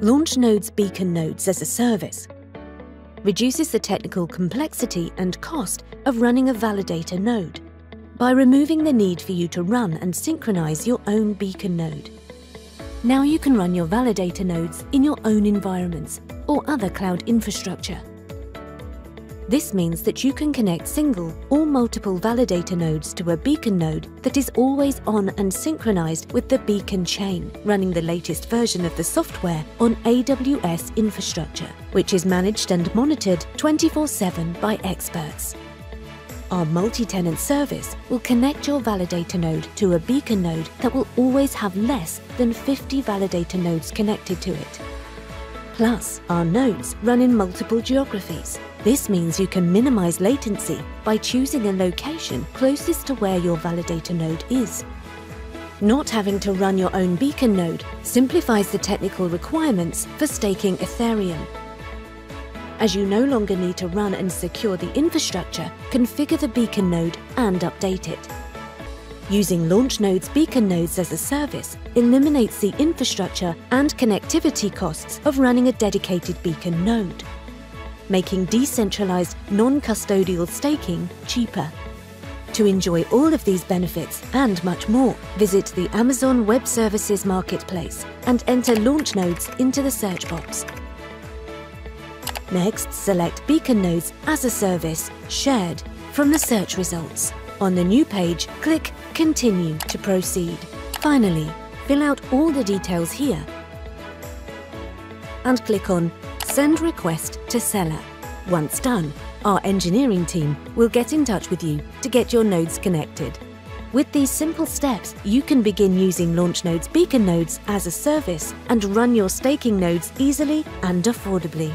Launchnodes Beacon Nodes as a service reduces the technical complexity and cost of running a validator node by removing the need for you to run and synchronize your own beacon node. Now you can run your validator nodes in your own environments or other cloud infrastructure. This means that you can connect single or multiple validator nodes to a beacon node that is always on and synchronized with the beacon chain, running the latest version of the software on AWS infrastructure, which is managed and monitored 24-7 by experts. Our multi-tenant service will connect your validator node to a beacon node that will always have less than 50 validator nodes connected to it. Plus, our nodes run in multiple geographies. This means you can minimize latency by choosing a location closest to where your validator node is. Not having to run your own beacon node simplifies the technical requirements for staking Ethereum as you no longer need to run and secure the infrastructure, configure the beacon node and update it. Using Launchnodes' beacon nodes as a service eliminates the infrastructure and connectivity costs of running a dedicated beacon node, making decentralized, non-custodial staking cheaper. To enjoy all of these benefits and much more, visit the Amazon Web Services Marketplace and enter Launchnodes into the search box. Next, select Beacon Nodes as a service, shared, from the search results. On the new page, click Continue to proceed. Finally, fill out all the details here and click on Send Request to Seller. Once done, our engineering team will get in touch with you to get your nodes connected. With these simple steps, you can begin using Launchnodes' Beacon Nodes as a service and run your staking nodes easily and affordably.